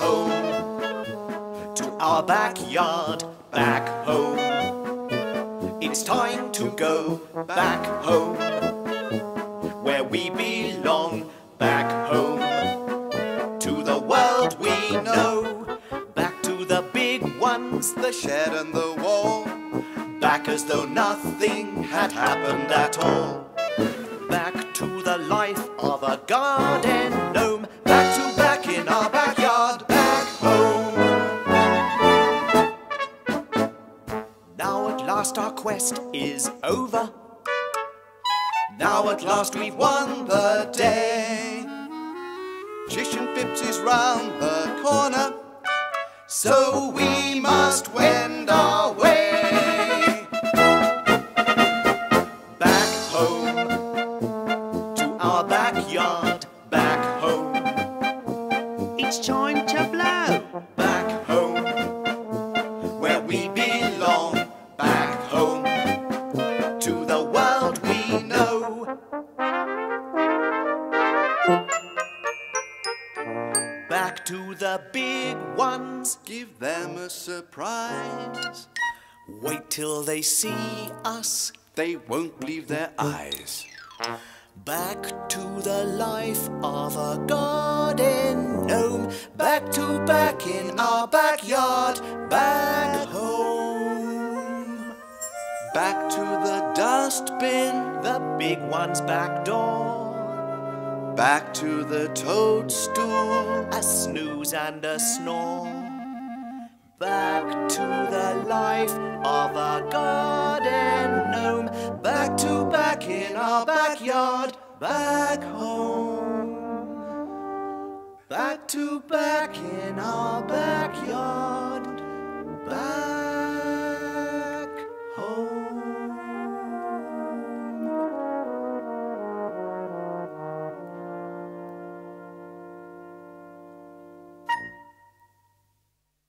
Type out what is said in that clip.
home. To our backyard, back home. It's time to go back home. Where we belong, back home. To the world we know. Back to the big ones, The shed and the wall. back as though nothing had happened at all. Back to the life of a garden last our quest is over. Now at last we've won the day. Chish and Fips is round the corner. So we must wend our way back home to our backyard, back home. It's time to blow back home where we belong, the world we know. Back to the big ones. Give them a surprise. Wait till they see us. They won't believe their eyes. Back to the life of a garden gnome. Back to back in our backyard. Back home. Back to dustbin. The big one's back door. Back to the toadstool. A snooze and a snore. Back to the life of a garden gnome. Back to back in our backyard. Back home. Back to back in our backyard.